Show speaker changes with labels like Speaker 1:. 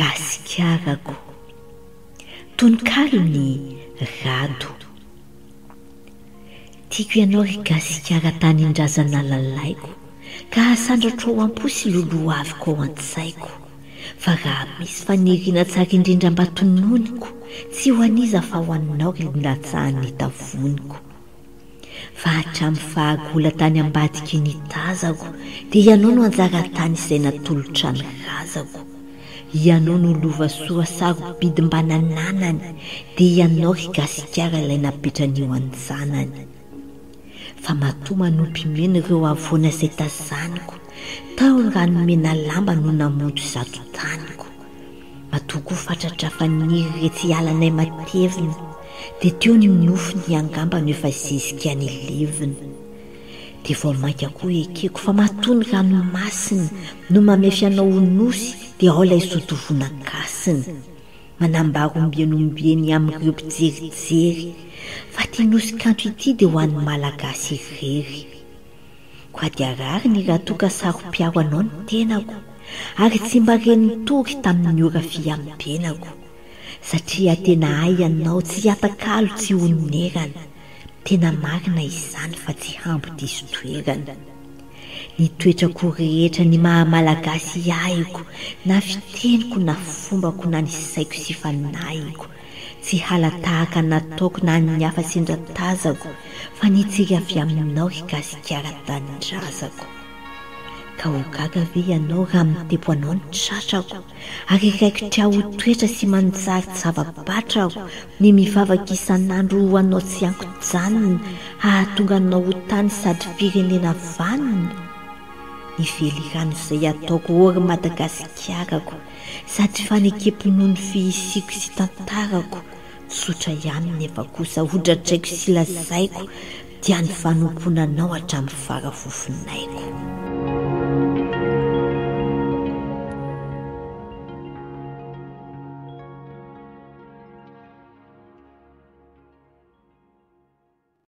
Speaker 1: Gasikarako. Tononkalon'i Rado. Tiako ianao ry Gasikara tanindrazana lalaiko ka hasandratro ao am-po sy lolohaviko ao an-tsaiko fa raha misy faniriana tsara indrindra mba tononiko tsy ho an'iza fa ho anao ry natsahan'ny tavoniko. Fa hatramin'ny fahagola tany ambadiky ny tazako Dia ianao no anjara tany izay natolotra ny razako Ianao no lova soa sarobidy mba nananany Dia ianao ry Gasikara ilay napetrany ho an-janany Fa matoa manopy mena ireo havoana izay tazaniko Tao ny rano mena lamba no namonto izato taniko Matoa koa fatratra faniry retsy ialanay matevina dia teo ny nofony angamba no efa zezika nilevina. Dia vao mainka koa ekeko fa matoa ny ranomasina no mamefy anao ho nosy dia ao ilay zotovona gasiny. Manambara ombieny ombieny amin'ireo mpijerijery fa ity Nosy kanto ity dia ho an'ny Malagasy irery. Koa dia rariny raha toa ka saro-piaro anao ny tenako, ary tsy mba re nitory tamin'ny ora fiambenako. Satria tena ahy ianao tsy atakalo tsy honerana. Tena marina izany fa tsy hambo diso toerana. Ny toetrako rehetra ny maha Malagasy ahiko, na fiteniko na fombako na ny saiko sy fanahiko, Tsy hala-tahaka nataoko na an'ny hafa sendra tazako fa ny tsiry avy aminao ry Gasikara tanindrazako. Ka ho gaga ve ianao raha mitepo anao ny tratrako ary hiraikitra ho toetra sy manitsary zava-batra aho ny mivavaka isan'andro ho anao tsy ankojanona hahatonga anao ho tany sady firenena vanona? Ny velirano izay ataoko ô ry Madagasikarako Sady fanekem-po noho ny fihisiako sy tantarako tsotra ihany nefa kosa hotratraiko sy lazaiko dia ny fanompoana anao hatramin'ny fara fofon'aiko.